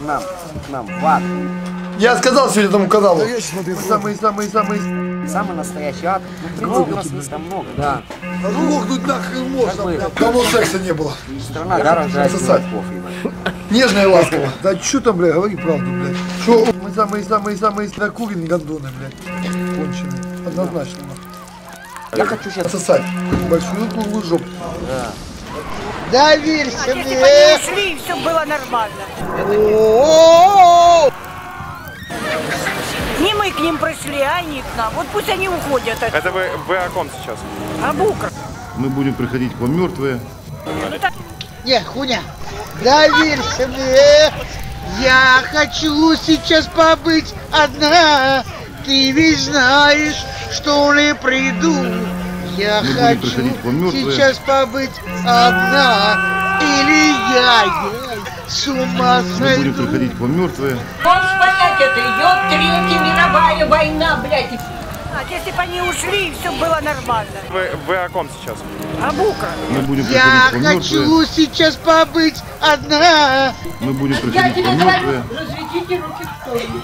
к нам, к нам, в ад. Я сказал сегодня этому каналу. Самый, самый, самый. Самый настоящий ад. Ну, в принципе, у нас места много, да. Лохнуть нахрен можно, блядь. Давно секса не было. Страна дорожает Сосать. моряков, ебать. Нежно и ласково. Да что там, блядь, говори правду, блядь. Что? Мы самые, самые, самые накуренные гондоны, блядь. Конченые. Однозначно. Я хочу сейчас... Сосать. Большую круглую жопу. Доверься Если бы они ушли, все было нормально. О-о-о! Не мы к ним пришли, а они к нам. Вот пусть они уходят. от- Это вы, вы о ком сейчас? А букра. Мы будем приходить к вам мертвые. Не, хуйня. Доверься мне. Я хочу сейчас побыть одна. Ты ведь знаешь, что не приду. Я Мы хочу сейчас побыть одна. Или я, я с ума Мы будем сойду. приходить вам мертвые. Можешь понять это, ёб Третья мировая война, блядь. а если бы они ушли, все было нормально. Вы, вы о ком сейчас? А букра. Мы будем Я хочу сейчас побыть одна. Мы будем приходить говорю, мертвые. разведите руки в сторону.